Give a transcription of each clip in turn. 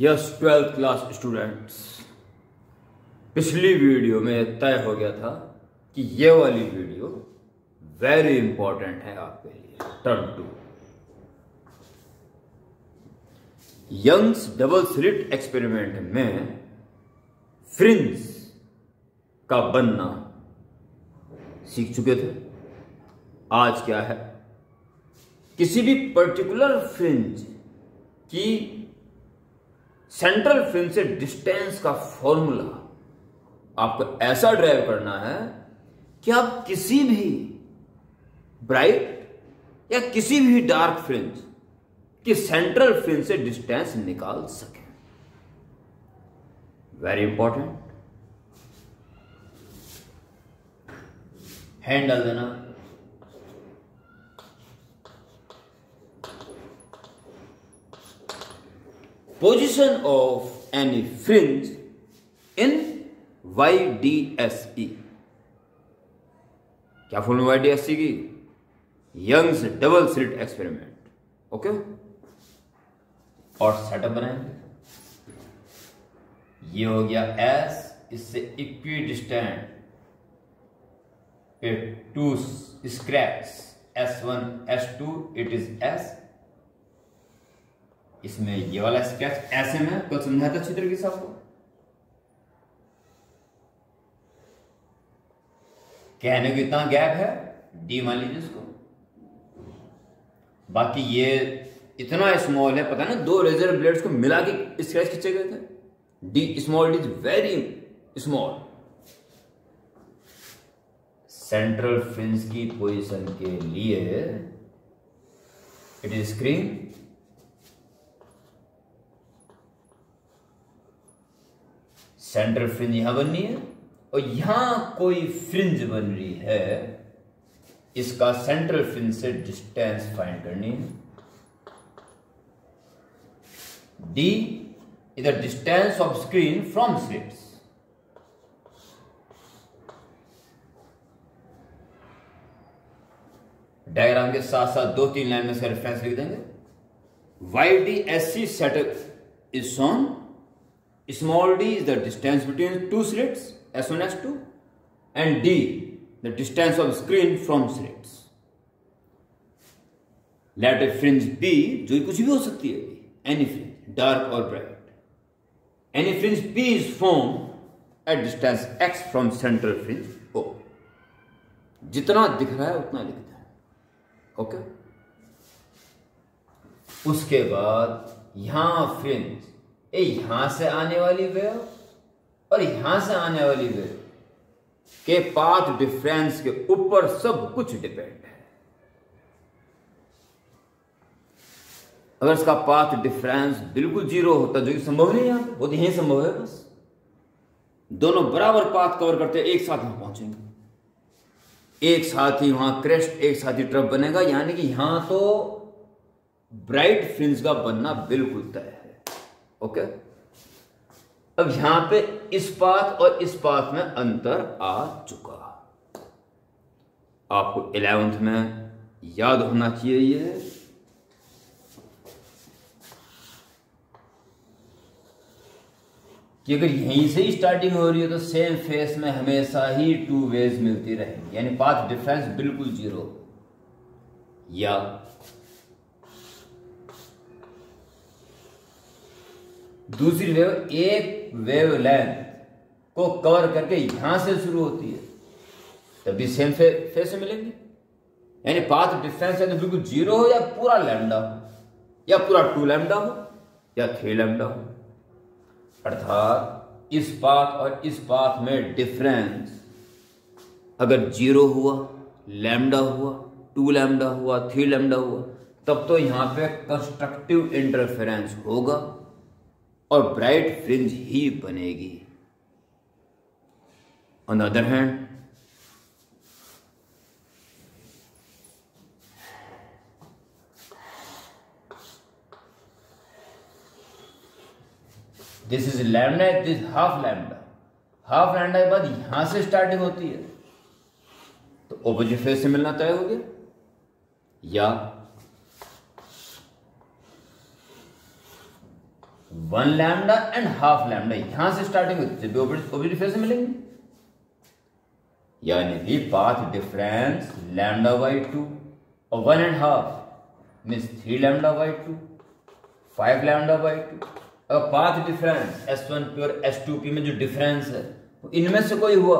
Yes, twelfth class students. पिछली video में तय हो गया था कि ये वाली वीडियो वेरी इंपॉर्टेंट है आपके लिए। Term two Young's double slit experiment में फ्रिंज का बनना सीख चुके थे। आज क्या है? किसी भी पर्टिकुलर फ्रिंज की सेंट्रल फ्रिंज से डिस्टेंस का फॉर्मूला आपको ऐसा ड्राइव करना है कि आप किसी भी ब्राइट या किसी भी डार्क फ्रिंज की सेंट्रल फ्रिंज से डिस्टेंस निकाल सके। वेरी इंपॉर्टेंट हैंडल देना। Position of any fringe in YDSE क्या फुल एस सी की? Young's double slit experiment okay और सेटअप बनाएँगे। ये हो गया एस इससे equidistant to scratch S one S two it is S इसमें ये वाला स्केच ऐसे में कल समझाया था चित्र के साथ कहने को इतना गैप है डी मान लीजिए इसको। बाकी ये इतना स्मॉल है, पता ना दो रेजर ब्लेड्स को मिला के स्केच खींचे गए थे। D small is very small central fringe की पोजीशन के लिए it is screen central fringe यहाँ बननी है और यहाँ कोई फ्रिंज बन रही है, इसका सेंट्रल फ्रिंज से डिस्टेंस फाइंड करनी है। D is the distance of screen from slits diagram के साथ साथ दो तीन लाइन में इसका रेफरेंस लिख देंगे। Y D S C setup is shown small d is the distance between two slits S1 S2 and D the distance of screen from slits. Let a fringe B जो कुछ भी हो सकती है any fringe dark or bright any fringe B is formed at distance x from central fringe O जितना दिख रहा है उतना लिखता है ओके उसके बाद यहाँ फ्रिंज यहाँ से आने वाली वेव और यहाँ से आने वाली वेव के पाथ डिफरेंस के ऊपर सब कुछ डिपेंड है। अगर इसका पाथ डिफरेंस बिल्कुल ज़ीरो होता, जो कि संभव नहीं है वो तो यही संभव है बस। दोनों बराबर पाथ कवर करते एक साथ वहाँ पहुँचेंगे। एक साथ ही वहाँ क्रेस्ट एक साथ ही ट्रप बनेगा, यानी कि यहाँ तो ब्राइट फ्रिंज का बनना बिल्कुल तय ओके? अब यहाँ पे इस पाथ और इस पाथ में अंतर आ चुका। आपको इलेवेंथ में याद होना चाहिए ये। कि अगर यहीं से ही स्टार्टिंग हो रही है तो सेम फेस में हमेशा ही टू वेज मिलती रहेंगी। यानी पाथ डिफरेंस बिल्कुल ज़ीरो या दूसरी वेव एक वेव लेंथ को कवर करके यहाँ से शुरू होती है। तभी सेम फे, फेस से मिलेंगे। यानी पाथ डिफरेंस है तो बिल्कुल ज़ीरो हो या पूरा लैमडा हो या पूरा टू लैमडा हो या थ्री लैमडा हो। अर्थात इस पाथ और इस पाथ में डिफरेंस अगर ज़ीरो हुआ लैमडा हुआ टू लैमडा हुआ थ्री लैमडा हुआ तब तो यहाँ पे कंस्ट्रक्टिव इंटरफेरेंस होगा। और ब्राइट फ्रिंज ही बनेगी। On other hand this is lambda this half lambda half lambda के बाद यहाँ से स्टार्टिंग होती है। तो ओपोजिट फेस से मिलना तय हो गया। या one lambda and half lambda, यहाँ से स्टार्टिंग से मिलेंगे। यानी कि path difference lambda by two, और one and half means three lambda by two five lambda by two. अब path difference S one P और एस टू पी में जो डिफरेंस है इनमें से कोई हुआ?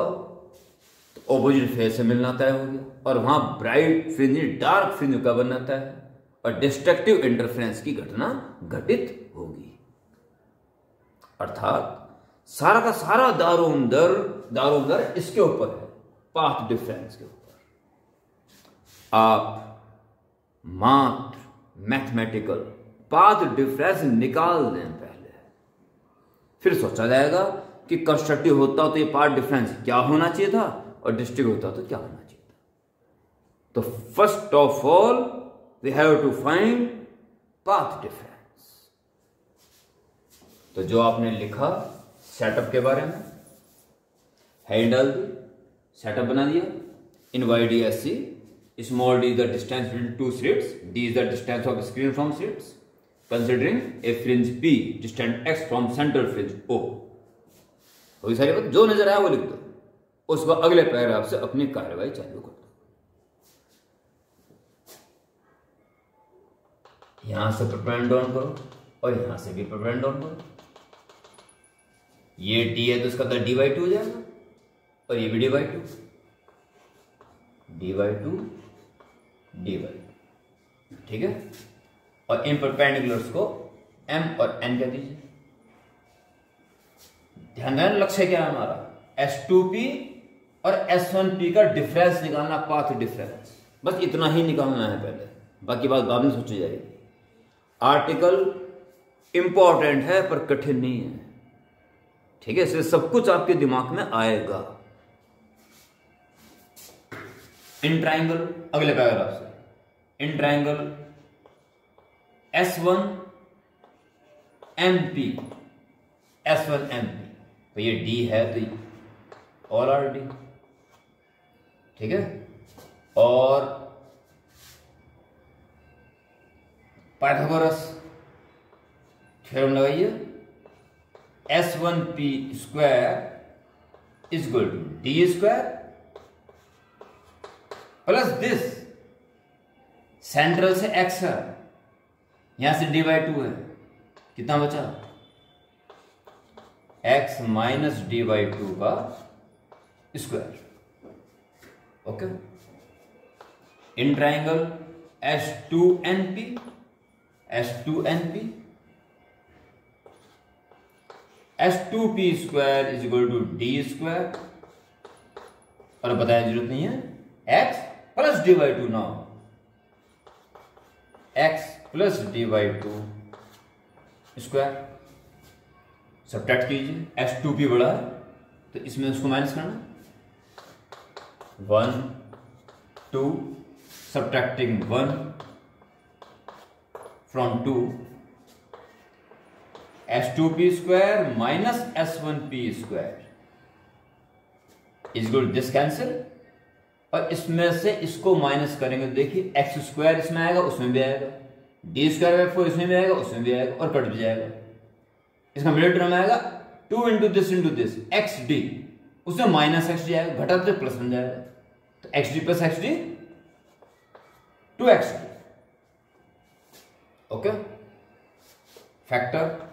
तो ऑपोजिट फ़ेज़ से मिलना तय हो गया, और वहाँ ब्राइट फ्रिंज डार्क फ्रिंज का बनना तय है, और डिस्ट्रक्टिव इंटरफ्रेंस की घटना घटित होगी। अर्थात सारा का सारा दारोमदर दारोमदर इसके ऊपर है पाथ डिफरेंस के ऊपर। आप मात्र मैथमेटिकल पाथ डिफरेंस निकाल दें पहले। फिर सोचा जाएगा कि कंस्ट्रक्टिव होता तो ये पाथ डिफरेंस क्या होना चाहिए था और डिस्ट्रिक्ट होता तो क्या होना चाहिए था। तो first of all we have to find path difference तो जो आपने लिखा सेटअप के बारे में हैंडल सेटअप बना दिया in Y D S C small D is the distance between two slits D is the distance of screen from slits considering a fringe be distant X from central fringe O वही सारी बात जो नज़र आया वो लिख दो। उस पर अगले पैराग्राफ से अपनी कार्रवाई चालू कर दो। यहाँ से प्रिपेरेंट डाउन करो और यहाँ से भी प्रिपेरेंट डाउन करो। ये डी है तो इसका तो डी बाई टू हो जाएगा, और ये भी D by two D by two D Y ठीक है? और इन परपेंडिकुलर्स को एम और एन कह दीजिए। ध्यान देना लक्ष्य क्या है हमारा? एस टू पी और एस वन पी का डिफरेंस निकालना पाथ डिफरेंस बस इतना ही निकालना है पहले, बाकी बात बाद में सोची जाएगी। आर्टिकल इंपॉर्टेंट है पर कठिन नहीं है। ठीक है इसलिए सब कुछ आपके दिमाग में आएगा। इन ट्राइंगल अगले पैराग्राफ से। In triangle S one M P S one M P तो ये डी है तो ऑल आर डी ठीक है? और पाइथागोरस थ्योरम लगाइए। S one P square is to D square plus this central से एक्स है। यहाँ से डी बाई टू है। कितना बचा? X minus D by two का square okay in triangle S two N P S two N P S two P square is equal to D square और बताया ज़रूरत नहीं है। X plus D by two now X plus D by two square subtract कीजिए। X two P बड़ा है तो इसमें उसको माइनस करना one two subtracting one from two S two P square minus S one P square is good this cancel और इसमें से इसको माइनस करेंगे। देखिए एक्स स्क्वायर इसमें आएगा, उसमें भी आएगा। डी स्क्वायर फोर इसमें भी आएगा, उसमें भी आएगा और कट भी जाएगा। इसका मिडिल टर्म आएगा two into this into this X D उसमें माइनस एक्स डी आएगा, घटा तो प्लस बन जाएगा। तो X D plus X D two X D okay factor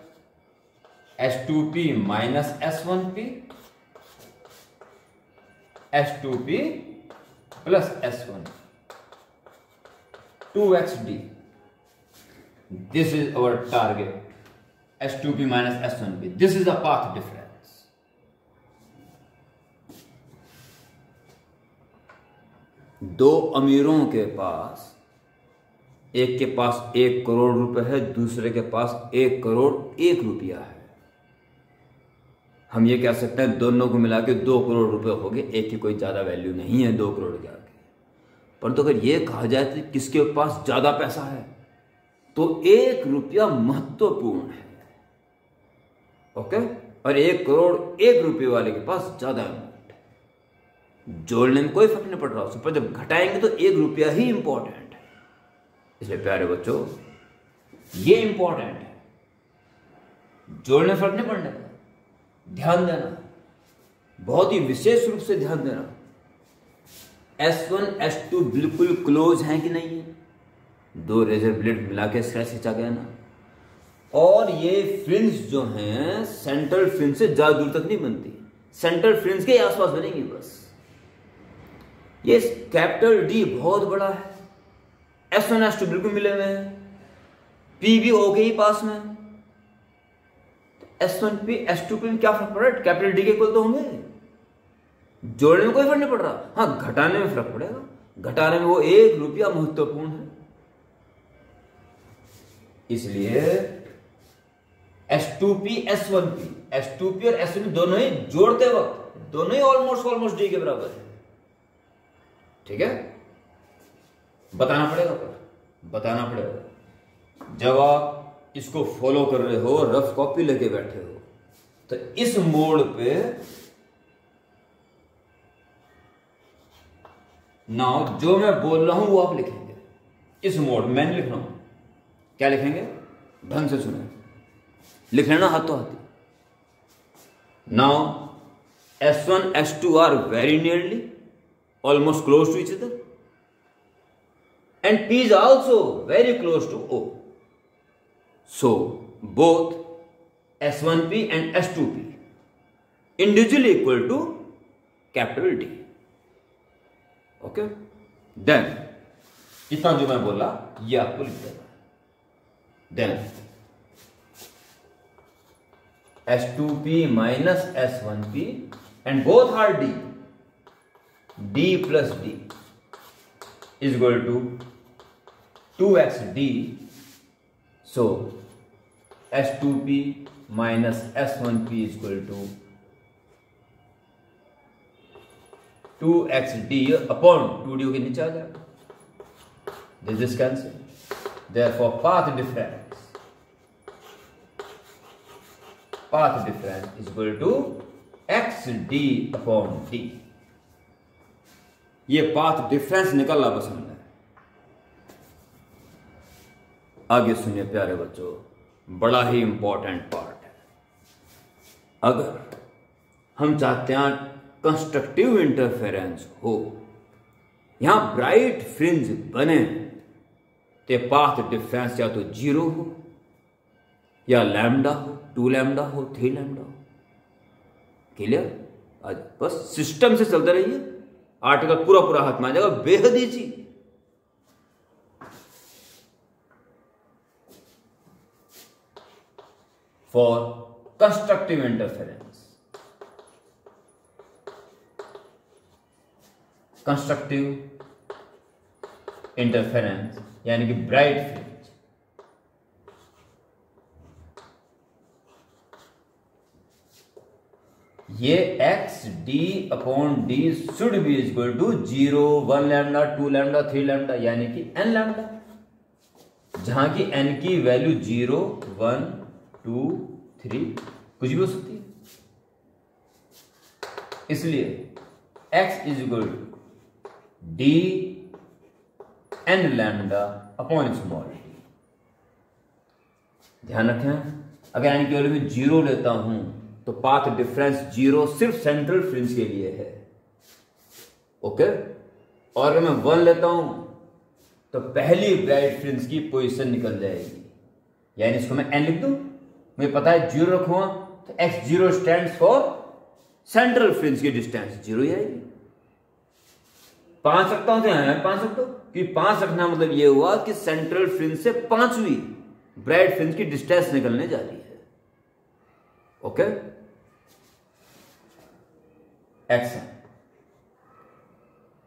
S two P minus S one P S two P plus s1 2xd this is our target. S2p minus s1p this is the path difference. दो अमीरों के पास, एक के पास एक करोड़ रुपए है, दूसरे के पास एक करोड़ एक रुपया है। हम ये कह सकते हैं, दोनों को मिला के दो करोड़ रुपए हो गए, एक की कोई ज़्यादा वैल्यू नहीं है, दो करोड़ के आगे। परंतु तो अगर ये कहा जाए तो किसके पास ज़्यादा पैसा है? तो एक रुपया महत्वपूर्ण है। ओके? और एक करोड़ एक रुपये वाले के पास ज़्यादा अमाउंट है। जोड़ने में कोई फ़र्क नहीं पड़ रहा उससे पर जब घटाएँगे तो एक रुपया ही इंपॉर्टेंट है। इसलिए प्यारे बच्चों, ये इंपॉर्टेंट है। जोड़ने फ़र्क नहीं पड़ने का ध्यान देना। बहुत ही विशेष रूप से ध्यान देना। S1 S2 बिल्कुल क्लोज है कि नहीं है? दो रेजर ब्लेड मिला के स्क्रैच खींचा गया ना। और ये फ्रिंज जो हैं सेंट्रल फ्रिंज से ज़्यादा दूर तक नहीं बनती। सेंट्रल फ्रिंज के आसपास बनेंगी बस। ये कैपिटल डी बहुत बड़ा है। एस वन एस टू बिल्कुल मिले हुए हैं। पी भी हो गई पास में S one P S two P क्या फ़र्क पड़ रहा है? कैपिटल डी के कुल तो होंगे। जोड़ने में कोई फ़र्क नहीं पड़ रहा। हाँ घटाने में फ़र्क पड़ेगा। घटाने में वो एक रुपया महत्वपूर्ण है। इसलिए S two P S one P S two P और एस वन दोनों ही जोड़ते वक्त, दोनों ही ऑलमोस्ट ऑलमोस्ट डी के बराबर है। ठीक है? बताना पड़ेगा पर। बताना पड़ेगा। जब आप इसको फॉलो कर रहे हो रफ कॉपी लेके बैठे हो। तो इस मोड़ पे ना जो मैं बोल रहा हूँ वो आप लिखेंगे। इस मोड, मैं नहीं लिख रहा हूँ। क्या लिखेंगे? ढंग से सुने। लिख लेना हाथों हाथी। Now S one S two are very nearly almost close to each other and P is also very close to O so both S one P and S two P individually equal to capital D okay then इतना जो मैं बोला, ये आपको लिख देना then S2P minus S1P and both are D. D plus S two P minus S one P is equal to two X D upon two D के नीचे आ जाएगा this is cancel therefore path difference path difference is equal to X D upon D ये path difference निकलना पसंद है आगे सुनिए प्यारे बच्चों। बड़ा ही इंपॉर्टेंट पार्ट है। अगर हम चाहते हैं कंस्ट्रक्टिव इंटरफेरेंस हो यहाँ ब्राइट फ्रिंज बने तो पाथ डिफरेंस या तो ज़ीरो हो, या लैमडा हो टू लैमडा हो थ्री लैमडा हो। क्लियर आज बस सिस्टम से चलते रहिए। आर्टिकल पूरा पूरा हाथ में आ जाएगा। बेहद ही for constructive interference constructive interference यानी कि ब्राइट फ्री ये X D upon D should be equal to zero one lambda two lambda three lambda यानी कि एन लैमडा जहाँ की एन की value zero one two, three, कुछ भी हो सकती है। इसलिए X is equal to D N lambda upon small ध्यान रखें, अगर एन की वैल्यू में ज़ीरो लेता हूँ तो पाथ डिफरेंस ज़ीरो सिर्फ़ सेंट्रल फ्रिंज के लिए है। ओके और अगर मैं वन लेता हूँ तो पहली ब्राइट फ्रिंज की पोजीशन निकल जाएगी। यानी इसको मैं एन लिख दू? मुझे पता है ज़ीरो रखूँगा तो X zero stand for central fringe की डिस्टेंस ज़ीरो ही आएगी। पाँच रखता हूँ तो यहाँ पाँच रखता हूँ। कि पाँच रखना मतलब यह हुआ कि सेंट्रल फ्रिंज से पांचवी ब्राइट फ्रिंज की डिस्टेंस निकलने जा रही है। Okay X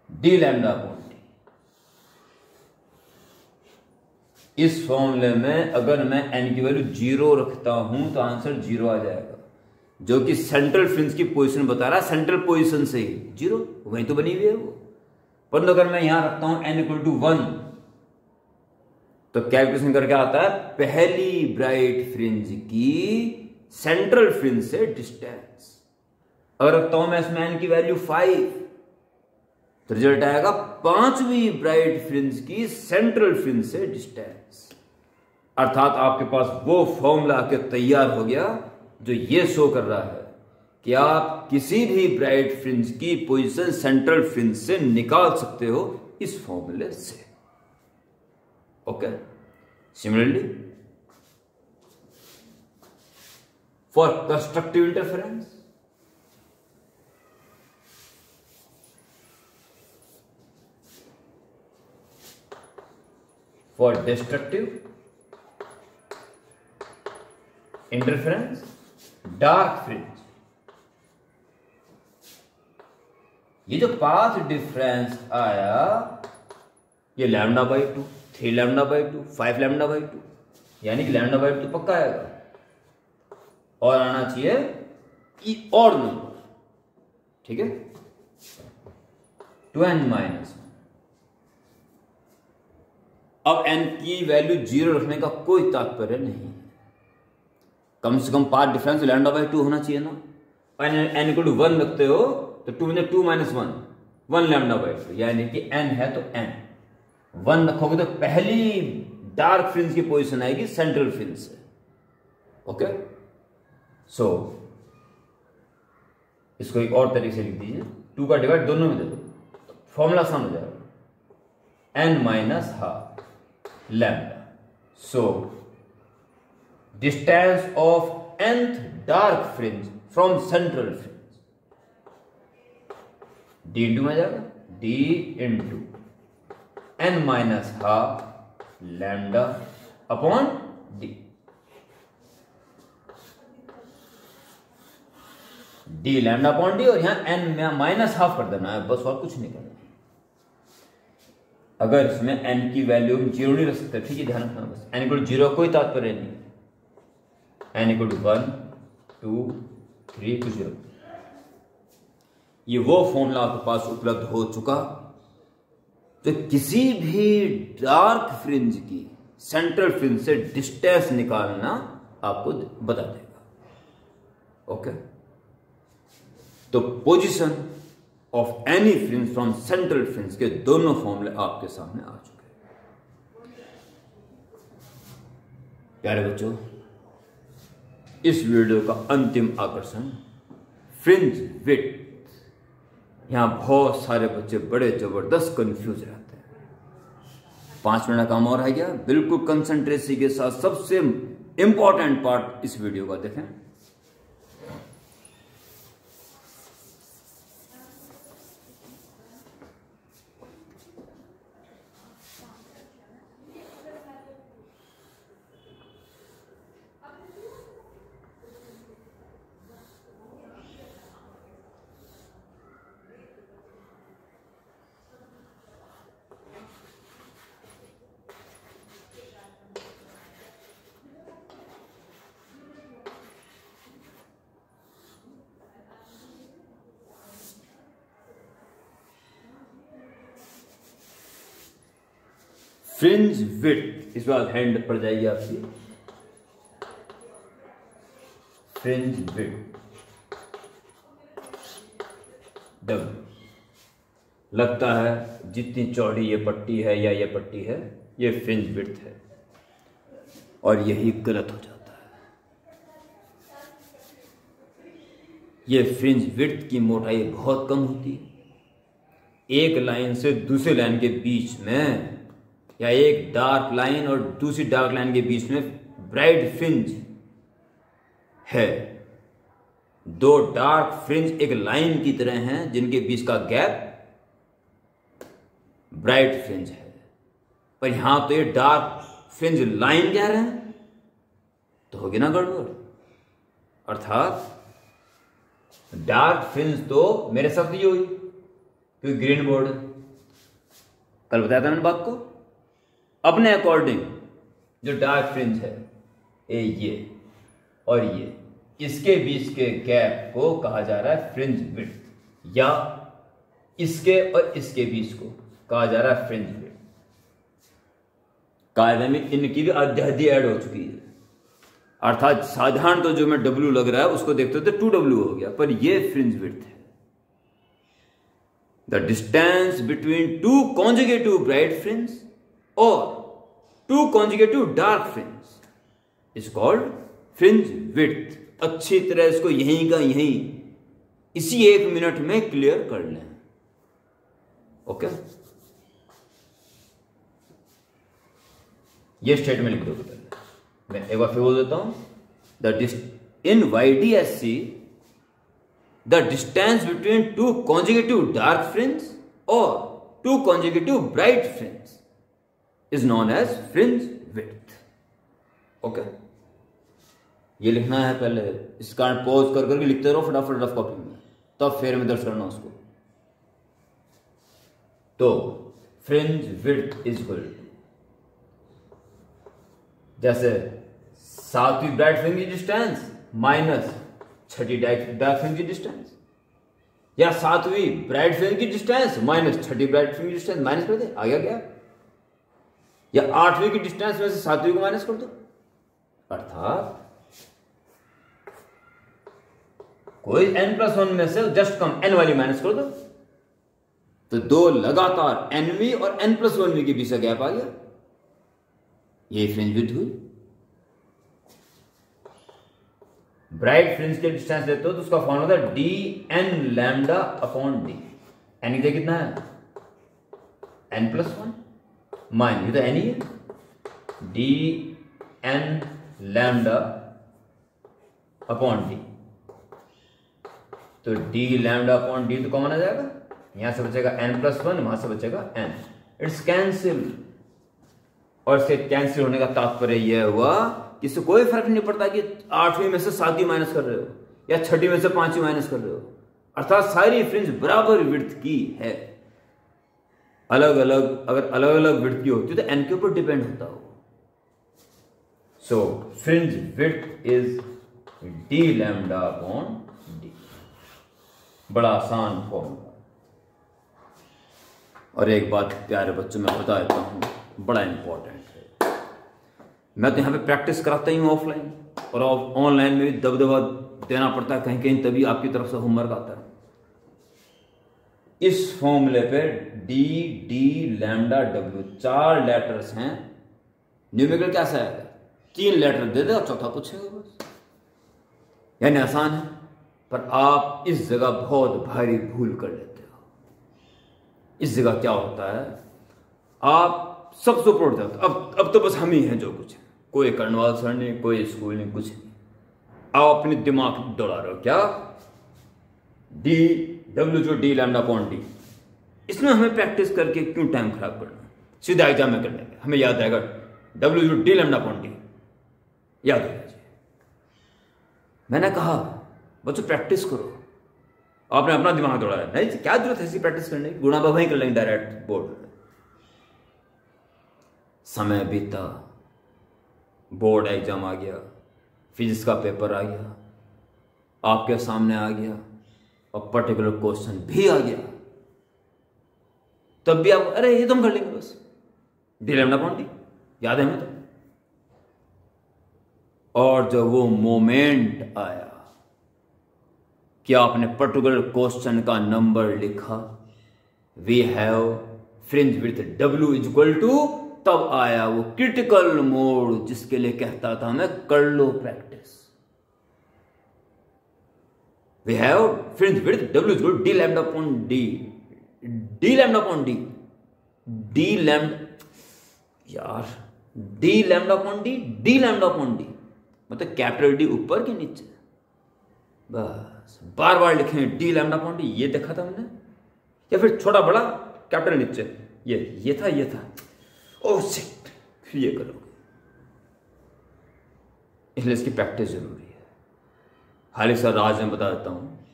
D lambda upon T इस फॉर्मूले में अगर मैं एन की वैल्यू ज़ीरो रखता हूँ तो आंसर ज़ीरो आ जाएगा। जो कि सेंट्रल फ्रिंज की पोजीशन बता रहा है सेंट्रल पोजीशन से ही। ज़ीरो, वहीं तो बनी हुई है वो। परंतु अगर मैं यहाँ रखता हूँ एन इक्वल टू वन तो कैलकुलेशन करके आता है, पहली ब्राइट फ्रिंज की सेंट्रल फ्रिंज से डिस्टेंस अगर रखता हूँ मैं इसमें एन की वैल्यू फाइव रिज़ल्ट आएगा पांचवी ब्राइट फ्रिंज की सेंट्रल फ्रिंज से डिस्टेंस अर्थात आपके पास वो फॉर्मूला के तैयार हो गया जो ये शो कर रहा है कि आप किसी भी ब्राइट फ्रिंज की पोजीशन सेंट्रल फ्रिंज से निकाल सकते हो इस फॉर्मूले से. Okay similarly for constructive interference for destructive interference, dark fringe. ये जो पाथ डिफरेंस आया, ये lambda by two three lambda by two five lambda by two यानी कि लैमडा बाई टू पक्का आएगा। और आना चाहिए और नंबर ठीक है? टू एन माइनस अब एन की वैल्यू ज़ीरो रखने का कोई तात्पर्य नहीं है। कम से कम path difference lambda by two होना चाहिए ना। एन इक्वल टू वन रखते हो तो टू में two minus one one lambda by two यानी कि एन है तो एन वन रखोगे तो पहली डार्क फ्रिंज की पोजीशन आएगी सेंट्रल फ्रिंज से। ओके सो इसको एक और तरीके से लिख दीजिए। टू का डिवाइड दोनों में दे दो फॉर्मूला समझ जाएगा। N minus half lambda. So, distance of nth dark fringe from central fringe d into में जाएगा d into n minus half lambda upon d d lambda upon d और यहाँ n माइनस हाफ़ कर देना है बस और कुछ नहीं करना अगर इसमें एन की वैल्यू हम ज़ीरो नहीं रख सकते, ठीक है, ध्यान रखना बस। एन इक्वल ज़ीरो कोई तात्पर्य नहीं। N equal to one two three two zero ये वो फॉर्मूला आपके पास उपलब्ध हो चुका। तो किसी भी डार्क फ्रिंज की सेंट्रल फ्रिंज से डिस्टेंस निकालना आपको बता देगा। ओके तो position of any fringe from central fringe के दोनों फॉर्मूले आपके सामने आ चुके हैं। प्यारे बच्चों, इस वीडियो का अंतिम आकर्षण फ्रिंज विट यहाँ बहुत सारे बच्चे बड़े ज़बरदस्त कंफ्यूज रहते हैं। पाँच मिनट का काम और है गया। बिल्कुल कंसंट्रेसी के साथ सबसे इंपॉर्टेंट पार्ट इस वीडियो का देखें। फ्रिंज विथ इस बार हैंड पड़ जाएगी आपकी। फ्रिंज विथ डब लगता है जितनी चौड़ी ये पट्टी है या ये पट्टी है, ये फ्रिंज विथ है। और यही गलत हो जाता है। ये फ्रिंज विथ की मोटाई बहुत कम होती है। एक लाइन से दूसरे लाइन के बीच में या एक डार्क लाइन और दूसरी डार्क लाइन के बीच में ब्राइट फ्रिंज है। दो डार्क फ्रिंज एक लाइन की तरह हैं, जिनके बीच का गैप ब्राइट फ्रिंज है। पर यहाँ तो ये डार्क फ्रिंज लाइन कह रहे हैं तो होगी ना गड़बड़। अर्थात डार्क फ्रिंज तो मेरे साथ ही होगी, क्योंकि ग्रीन बोर्ड कल बताया था मैंने बात को? अपने अकॉर्डिंग जो डार्क फ्रिंज है, ए, ये और ये, इसके बीच के गैप को कहा जा रहा है फ्रिंज विथ या इसके और इसके बीच को कहा जा रहा है फ्रिंज विथ कायदे में इनकी भी अध्याधि ऐड हो चुकी है। अर्थात साधारण तो जो मैं डब्ल्यू लग रहा है, उसको देखते तो टू डब्ल्यू हो गया, पर ये फ्रिंज विथ है। The distance between two conjugative bright fringe or two conjugative dark frames is called fringe width अच्छी तरह इसको यहीं का यहीं, इसी एक मिनट में क्लियर कर लें। ओके ये स्टेटमेंट लिख दो मैं एक बार फिर बोल देता हूँ। The in Y D S C the distance between two conjugative dark fringe और two conjugative bright fringe is known as fringe width okay ये लिखना है पहले। इस कारण पॉज कर करके लिखते रहो, फटाफट रफ कॉपी में। तब फेर में दर्ज करना उसको। तो फ्रिंज विथ इज़ इक्वल जैसे, सातवीं ब्राइट फ्रिंज की डिस्टेंस माइनस छठी डार्क फ्रिंज की डिस्टेंस या सातवीं ब्राइट फ्रिंज की डिस्टेंस माइनस छठी ब्राइट फ्रिंज की डिस्टेंस माइनस कर दे। आ गया क्या? या आठवीं की डिस्टेंस में से सातवीं को माइनस कर दो। अर्थात, कोई एन प्लस वन में से जस्ट कम एन वाली माइनस कर दो। तो दो लगातार एनवी और एन प्लस वन के बीच का गैप आ गया। ये फ्रिंज विथ हुई। ब्राइट फ्रिंज के डिस्टेंस लेते हो तो उसका फॉर्मूला था D N lambda upon D N कितना है? एन प्लस वन माइन ये तो एन ही D N lambda upon D. तो डी लैमडा अपॉन डी तो कॉमन आ जाएगा। यहाँ से बचेगा एन प्लस वन, वहाँ से बचेगा एन। It's cancel. और इसके कैंसिल होने का तात्पर्य यह हुआ कि इससे कोई फ़र्क नहीं पड़ता कि आठवीं में से सातवीं माइनस कर रहे हो या छठी में से पांचवी माइनस कर रहे हो। अर्थात सारी फ्रिंज बराबर विर्थ की है। अलग अलग अगर अलग अलग विर्थ की होती है तो एन के ऊपर डिपेंड होता हो so fringe width is D lambda upon D बड़ा आसान फॉर्मूला और एक बात प्यारे बच्चों, में बता देता हूँ, बड़ा इंपॉर्टेंट है। मैं तो यहाँ पे प्रैक्टिस कराता ही हूँ ऑफलाइन और ऑनलाइन में भी दबदबा देना पड़ता है कहीं कहीं तभी आपकी तरफ़ से होमवर्क आता है। इस फॉर्मूले पे डी डी लैमडा डब्ल्यू चार लेटर्स हैं। न्यूमेरिकल कैसा है? तीन लेटर दे दे और चौथा पूछेगा बस। यानी आसान है, पर आप इस जगह बहुत भारी भूल कर लेते हो। इस जगह क्या होता है? आप सब सुपर जाते अब अब तो बस हम ही हैं जो कुछ है। कोई कर्नवाल सर नहीं, कोई स्कूल नहीं, कुछ नहीं। आप अपने दिमाग दौड़ा रहे हो क्या? डी डब्ल्यू जो डी लैमडा पॉइंट डी इसमें हमें प्रैक्टिस करके क्यों टाइम खराब करना सीधा एग्ज़ाम में करने का हमें याद आएगा डब्ल्यू जो डी लैमडा पॉइंट डी याद जाए मैंने कहा, बच्चों प्रैक्टिस करो। आपने अपना दिमाग दौड़ाया नहीं, क्या ज़रूरत है ऐसी प्रैक्टिस करने की? गुणा बाबा ही कर लेंगे डायरेक्ट बोर्ड समय बीता। बोर्ड एग्ज़ाम आ गया। फिजिक्स का पेपर आ गया। आपके सामने आ गया। और पर्टिकुलर क्वेश्चन भी आ गया। तब भी आप, अरे ये तुम कर लेंगे बस। डी लेमडा पॉइंट याद है हमें तो। और जब वो मोमेंट आया कि आपने पर्टिकुलर क्वेश्चन का नंबर लिखा? We have fringe width W is equal to तब आया वो क्रिटिकल मोड जिसके लिए कहता था मैं कर लो practice we have fringe width W equal D lambda upon D D lambda upon D D lambda यार D lambda upon D D lambda upon D मतलब कैपिटल डी ऊपर के नीचे। बस, बार बार लिखे डी लैम्डा अपॉन डी ये देखा था हमने। या फिर छोटा बड़ा कैपिटल नीचे। ये ये था ये था। ओ सिट फिर ये करोगे। इसलिए इसकी प्रैक्टिस ज़रूरी हाल सर आज मैं बता देता हूँ।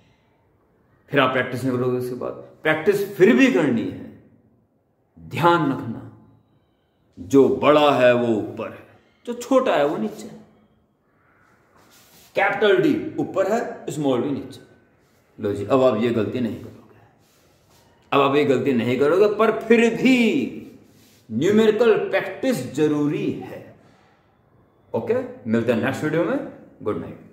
फिर आप प्रैक्टिस नहीं करोगे उसके बाद। प्रैक्टिस फिर भी करनी है। ध्यान रखना। जो बड़ा है वो ऊपर है। जो छोटा है वो नीचे है। कैपिटल डी ऊपर है स्मॉल डी नीचे लो जी, अब आप ये गलती नहीं करोगे। अब आप ये गलती नहीं करोगे, पर फिर भी न्यूमेरिकल प्रैक्टिस ज़रूरी है। ओके मिलते हैं नेक्स्ट वीडियो में। Good night